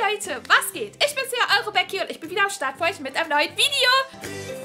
Hey Leute, was geht? Ich bin's hier, eure Becky und ich bin wieder am Start für euch mit einem neuen Video.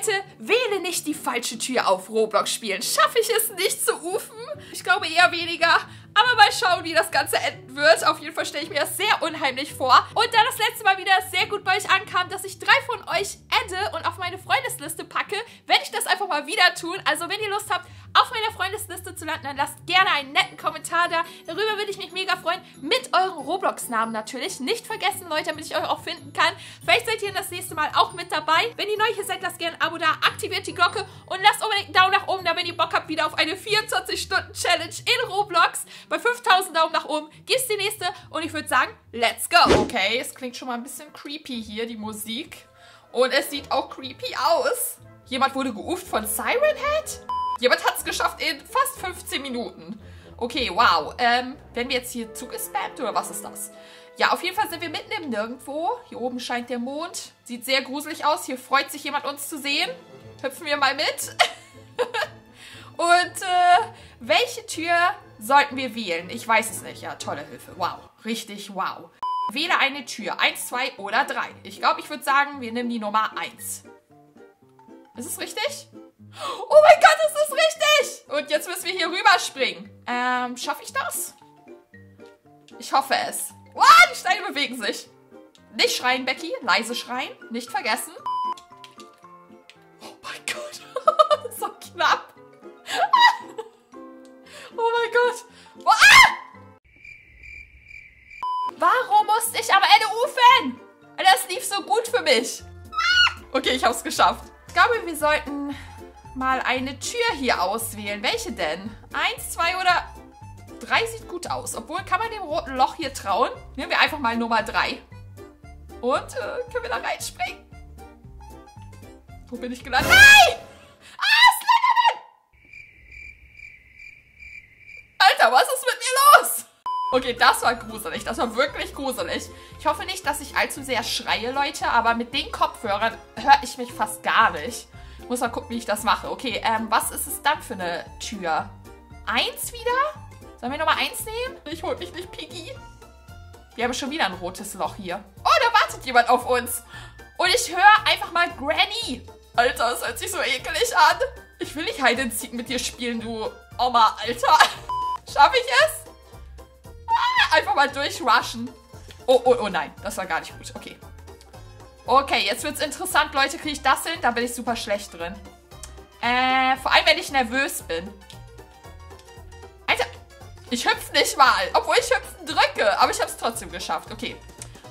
Heute Wähle nicht die falsche Tür auf Roblox spielen. Schaffe ich es nicht zu ufen? Ich glaube eher weniger. Aber mal schauen, wie das Ganze enden wird. Auf jeden Fall stelle ich mir das sehr unheimlich vor. Und da das letzte Mal wieder sehr gut bei euch ankam, dass ich drei von euch adde und auf meine Freundesliste packe, werde ich das einfach mal wieder tun. Also wenn ihr Lust habt, auf meiner Freundesliste zu landen, dann lasst gerne einen netten Kommentar da. Darüber würde ich mich mega freuen. Mit euren Roblox-Namen natürlich. Nicht vergessen, Leute, damit ich euch auch finden kann. Vielleicht seid ihr das nächste Mal auch mit dabei. Wenn ihr neu hier seid, lasst gerne ein Abo da, aktiviert die Glocke und lasst unbedingt einen Daumen nach oben, da wenn ihr Bock habt, wieder auf eine 24-Stunden-Challenge in Roblox. Bei 5000 Daumen nach oben gibt's die nächste und ich würde sagen, let's go. Okay, es klingt schon mal ein bisschen creepy hier, die Musik. Und es sieht auch creepy aus. Jemand wurde geuft von Siren Head? Jemand hat es geschafft in fast 15 Minuten. Okay, wow. Ähm, werden wir jetzt hier zugespammt oder was ist das? Ja, auf jeden Fall sind wir mitten im Nirgendwo. Hier oben scheint der Mond. Sieht sehr gruselig aus. Hier freut sich jemand, uns zu sehen. Hüpfen wir mal mit. Und äh, welche Tür sollten wir wählen? Ich weiß es nicht. Ja, tolle Hilfe. Wow. Richtig wow. Wähle eine Tür. Eins, zwei oder drei. Ich glaube, ich würde sagen, wir nehmen die Nummer eins. Ist es richtig? Oh mein Gott, ist das richtig! Und jetzt müssen wir hier rüberspringen. Ähm, schaffe ich das? Ich hoffe es. Wow, die Steine bewegen sich. Nicht schreien, Becky. Leise schreien. Nicht vergessen. Oh mein Gott. ist so knapp. oh mein Gott. Ah! Warum musste ich am Ende ufen? Das lief so gut für mich. Okay, ich habe es geschafft. Ich glaube, wir sollten mal eine Tür hier auswählen. Welche denn? Eins, zwei oder drei sieht gut aus. Obwohl, kann man dem roten Loch hier trauen? Nehmen wir einfach mal Nummer drei. Und äh, können wir da reinspringen? Wo bin ich gelandet? Nein! Ah, Slenderman! Alter, was ist mit mir los? Okay, das war gruselig. Das war wirklich gruselig. Ich hoffe nicht, dass ich allzu sehr schreie, Leute, aber mit den Kopfhörern höre ich mich fast gar nicht. Muss mal gucken, wie ich das mache. Okay, ähm, was ist es dann für eine Tür? Eins wieder? Sollen wir Nummer eins nehmen? Ich hol mich nicht, Piggy. Wir haben schon wieder ein rotes Loch hier. Oh, da wartet jemand auf uns. Und ich höre einfach mal Granny. Alter, das hört sich so ekelig an. Ich will nicht Hide and Seek mit dir spielen, du Oma, Alter. Schaffe ich es? Ah, einfach mal durchrushen. Oh, oh, oh nein, das war gar nicht gut. Okay. Okay, jetzt wird's interessant, Leute. Kriege ich das hin? Da bin ich super schlecht drin. Äh, vor allem, wenn ich nervös bin. Alter, ich hüpfe nicht mal. Obwohl ich hüpfen drücke. Aber ich habe es trotzdem geschafft. Okay.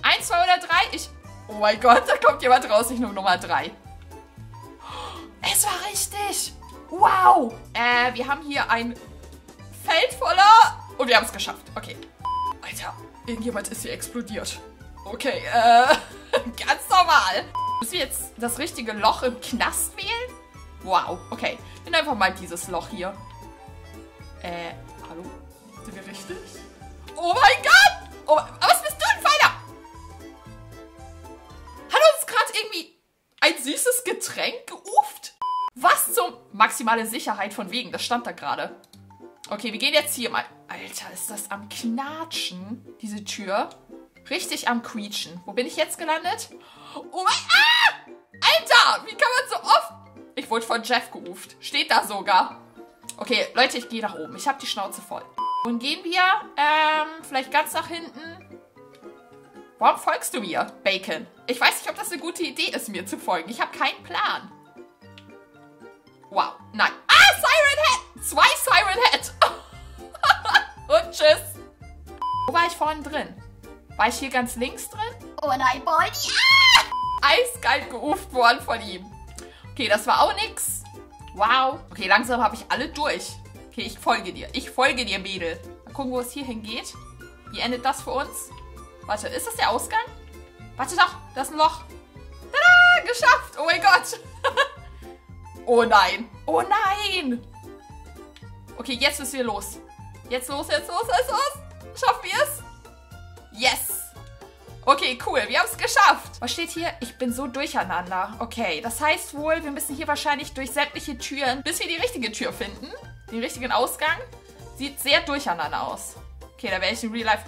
Eins, zwei oder drei. Ich... Oh mein Gott, da kommt jemand raus. Ich nehme Nummer drei. Es war richtig. Wow. Äh, wir haben hier ein Feld voller... Und wir haben es geschafft. Okay. Alter, irgendjemand ist hier explodiert. Okay, äh, ganz normal. Müssen wir jetzt das richtige Loch im Knast wählen? Wow, okay. Nehmen einfach mal dieses Loch hier. Äh, hallo? Sind wir richtig? Oh mein Gott! Oh, was bist du denn, Feiner? Hat uns gerade irgendwie ein süßes Getränk geuft? Was zum... Maximale Sicherheit von wegen, das stand da gerade. Okay, wir gehen jetzt hier mal... Alter, ist das am Knatschen, diese Tür? Richtig am Quietschen. Wo bin ich jetzt gelandet? Oh mein... Ah! Alter, wie kann man so oft... Ich wurde von Jeff gerufen. Steht da sogar. Okay, Leute, ich gehe nach oben. Ich habe die Schnauze voll. Und gehen wir, ähm, vielleicht ganz nach hinten. Warum folgst du mir, Bacon? Ich weiß nicht, ob das eine gute Idee ist, mir zu folgen. Ich habe keinen Plan. Wow, nein. Ah, Siren Head! Zwei Siren Head! Und tschüss. Wo war ich vorhin drin? War ich hier ganz links drin? Oh nein, Baldi. Eiskalt geuft worden von ihm. Okay, das war auch nix. Wow. Okay, langsam habe ich alle durch. Okay, ich folge dir. Ich folge dir, Mädel. Mal gucken, wo es hier hingeht. Wie endet das für uns? Warte, ist das der Ausgang? Warte doch, da ist ein Loch. Tada, geschafft. Oh mein Gott. oh nein. Oh nein. Okay, jetzt müssen wir los. Jetzt los, jetzt los, jetzt los. Schaffen wir es? Yes. Okay, cool. Wir haben es geschafft. Was steht hier? Ich bin so durcheinander. Okay, das heißt wohl, wir müssen hier wahrscheinlich durch sämtliche Türen, bis wir die richtige Tür finden. Den richtigen Ausgang. Sieht sehr durcheinander aus. Okay, da wäre ich in Real Life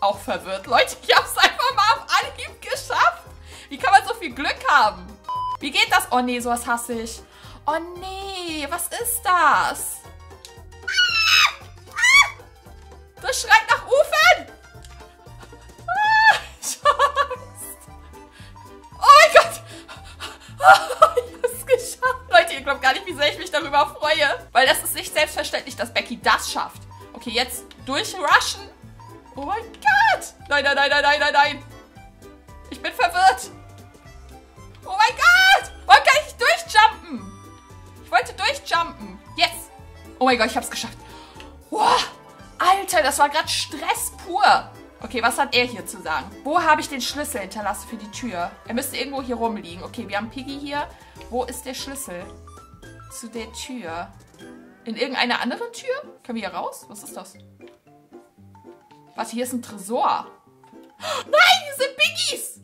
auch verwirrt. Leute, ich habe es einfach mal auf Anhieb geschafft. Wie kann man so viel Glück haben? Wie geht das? Oh nee, sowas hasse ich. Oh nee, was ist das? Das durchrushen. Oh mein Gott! Nein, nein, nein, nein, nein, nein, nein. Ich bin verwirrt. Oh mein Gott! Warum kann ich durchjumpen? Ich wollte durchjumpen. Yes. Oh mein Gott, ich hab's geschafft. Wow. Alter, das war gerade Stress pur. Okay, was hat er hier zu sagen? Wo habe ich den Schlüssel hinterlassen für die Tür? Er müsste irgendwo hier rumliegen. Okay, wir haben Piggy hier. Wo ist der Schlüssel? Zu der Tür. In irgendeiner anderen Tür? Können wir hier raus? Was ist das? Was, hier ist ein Tresor. Nein, hier sind Piggies!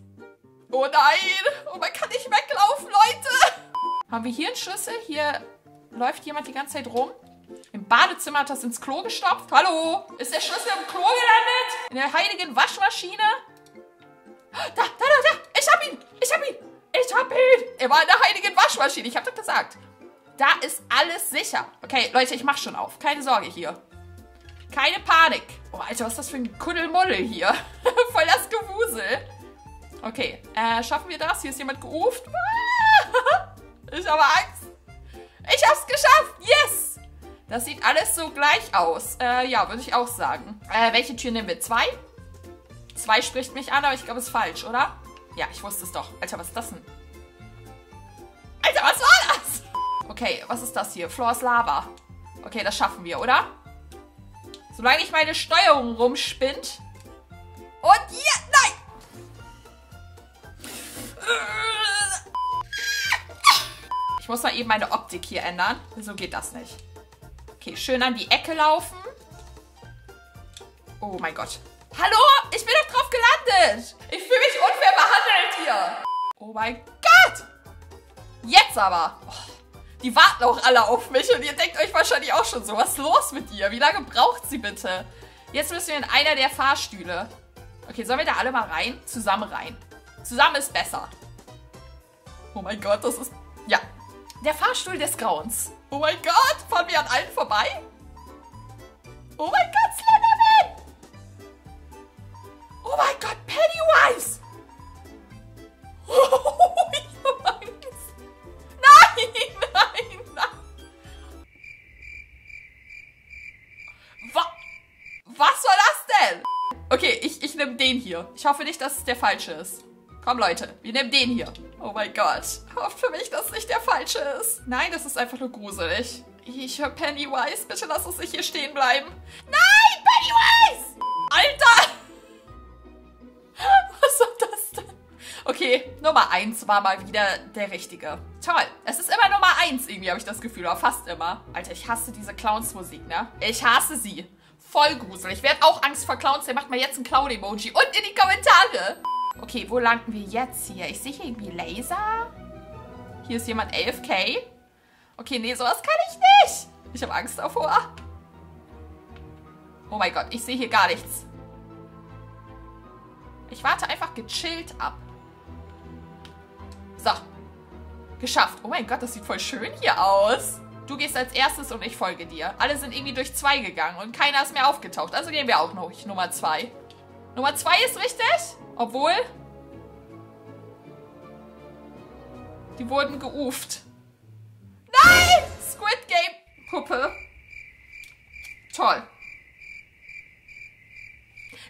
Oh nein! Oh, man kann nicht weglaufen, Leute! Haben wir hier einen Schlüssel? Hier läuft jemand die ganze Zeit rum. Im Badezimmer hat das ins Klo gestopft. Hallo? Ist der Schlüssel im Klo gelandet? In der heiligen Waschmaschine? Da, da, da, da. Ich hab ihn. Ich hab ihn. Ich hab ihn. Er war in der heiligen Waschmaschine. Ich hab das gesagt. Da ist alles sicher. Okay, Leute, ich mach schon auf. Keine Sorge hier. Keine Panik. Oh, Alter, was ist das für ein Kuddelmuddel hier? Voll das Gewusel. Okay, äh, schaffen wir das? Hier ist jemand geuft. ich habe Angst. Ich hab's geschafft. Yes. Das sieht alles so gleich aus. Äh, ja, würde ich auch sagen. Äh, welche Tür nehmen wir? Zwei? Zwei spricht mich an, aber ich glaube, es ist falsch, oder? Ja, ich wusste es doch. Alter, was ist das denn? Alter, was war das? Okay, was ist das hier? Floor ist Lava. Okay, das schaffen wir, oder? Solange nicht meine Steuerung rumspinnt. Und ja, nein! Ich muss mal eben meine Optik hier ändern. So geht das nicht. Okay, schön an die Ecke laufen. Oh mein Gott. Hallo? Ich bin doch drauf gelandet. Ich fühle mich unfair behandelt hier. Oh mein Gott. Jetzt aber. Oh, die warten auch alle auf mich und ihr denkt euch wahrscheinlich auch schon so, was ist los mit ihr? Wie lange braucht sie bitte? Jetzt müssen wir in einer der Fahrstühle. Okay, sollen wir da alle mal rein? Zusammen rein. Zusammen ist besser. Oh mein Gott, das ist... Ja. Der Fahrstuhl des Grauens. Oh mein Gott, fahren wir an allen vorbei? Oh mein Gott, Slenderman! Oh mein Gott, Pennywise! Hier. Ich hoffe nicht, dass es der falsche ist. Komm, Leute, wir nehmen den hier. Oh mein Gott. Hofft für mich, dass es nicht der falsche ist. Nein, das ist einfach nur gruselig. Ich höre Pennywise. Bitte lass uns nicht hier stehen bleiben. Nein, Pennywise! Alter! Was war das denn? Okay, Nummer 1 war mal wieder der richtige. Toll. Es ist immer Nummer 1 irgendwie, habe ich das Gefühl. Aber fast immer. Alter, ich hasse diese Clowns-Musik, ne? Ich hasse sie. Voll gruselig. Wer hat auch Angst vor Clowns, der macht mal jetzt ein Clown-Emoji. Und in die Kommentare. Okay, wo landen wir jetzt hier? Ich sehe hier irgendwie Laser. Hier ist jemand 11k. Okay, nee, sowas kann ich nicht. Ich habe Angst davor. Oh mein Gott, ich sehe hier gar nichts. Ich warte einfach gechillt ab. So. Geschafft. Oh mein Gott, das sieht voll schön hier aus. Du gehst als erstes und ich folge dir. Alle sind irgendwie durch zwei gegangen und keiner ist mehr aufgetaucht. Also gehen wir auch noch Nummer zwei. Nummer zwei ist richtig? Obwohl... Die wurden geuft. Nein! Squid Game Puppe. Toll.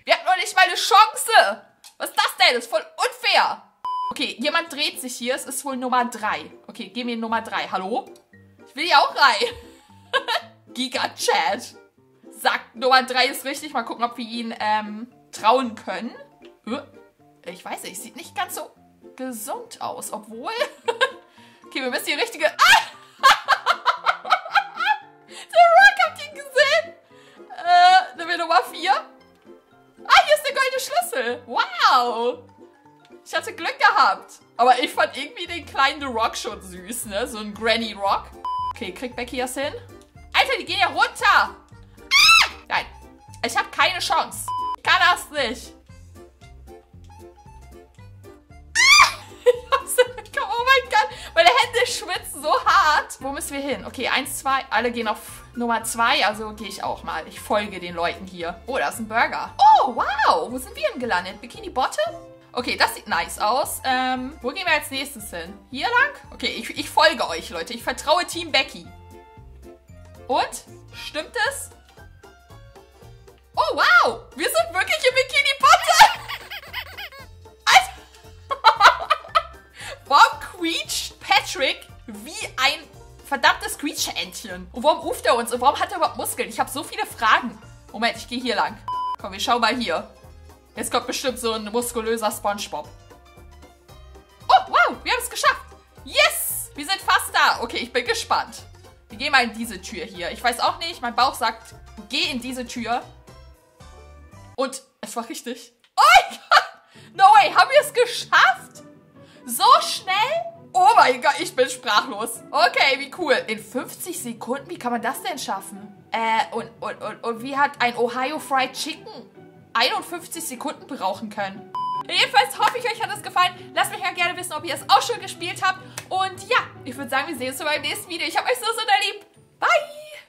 Wir hatten noch nicht mal eine Chance. Was ist das denn? Das ist voll unfair. Okay, jemand dreht sich hier. Es ist wohl Nummer 3. Okay, gehen wir in Nummer 3. Hallo? Ich will hier auch rein. Giga-Chat. Sagt, Nummer 3 ist richtig. Mal gucken, ob wir ihn ähm, trauen können. Ich weiß nicht, sieht nicht ganz so gesund aus, obwohl... okay, wir müssen die richtige... Ah! Der Rock hat ihn gesehen! Nummer 4. Ah, hier ist der goldene Schlüssel. Wow. Ich hatte Glück gehabt. Aber ich fand irgendwie den kleinen The Rock schon süß, ne? So ein Granny Rock. Okay, kriegt Becky das hin? Alter, die gehen ja runter. Ah! Nein. Ich habe keine Chance. Ich kann das nicht. Oh mein Gott, meine Hände schwitzen so hart. Wo müssen wir hin? Okay, eins, zwei. Alle gehen auf Nummer zwei, also gehe ich auch mal. Ich folge den Leuten hier. Oh, da ist ein Burger. Oh, wow. Wo sind wir denn gelandet? Bikini Bottom? Okay, das sieht nice aus. Ähm, wo gehen wir als nächstes hin? Hier lang? Okay, ich, ich folge euch, Leute. Ich vertraue Team Becky. Und? Stimmt es? Oh, wow. Wir sind wirklich im Bikini Bottom. Warum quietscht Patrick wie ein verdammtes Quietscheentchen? Und warum ruft er uns? Und warum hat er überhaupt Muskeln? Ich habe so viele Fragen. Moment, ich gehe hier lang. Komm, wir schauen mal hier. Jetzt kommt bestimmt so ein muskulöser Spongebob. Oh, wow, wir haben es geschafft. Yes, wir sind fast da. Okay, ich bin gespannt. Wir gehen mal in diese Tür hier. Ich weiß auch nicht, mein Bauch sagt, geh in diese Tür. Und es war richtig. Oh mein Gott. No way, haben wir es geschafft? So schnell? Oh mein Gott, ich bin sprachlos. Okay, wie cool. In 50 Sekunden? Wie kann man das denn schaffen? Äh, und, und, und, und wie hat ein Ohio Fried Chicken 51 Sekunden brauchen können? Jedenfalls hoffe ich, euch hat es gefallen. Lasst mich ja gerne wissen, ob ihr es auch schon gespielt habt. Und ja, ich würde sagen, wir sehen uns beim nächsten Video. Ich habe euch so, so lieb. Bye!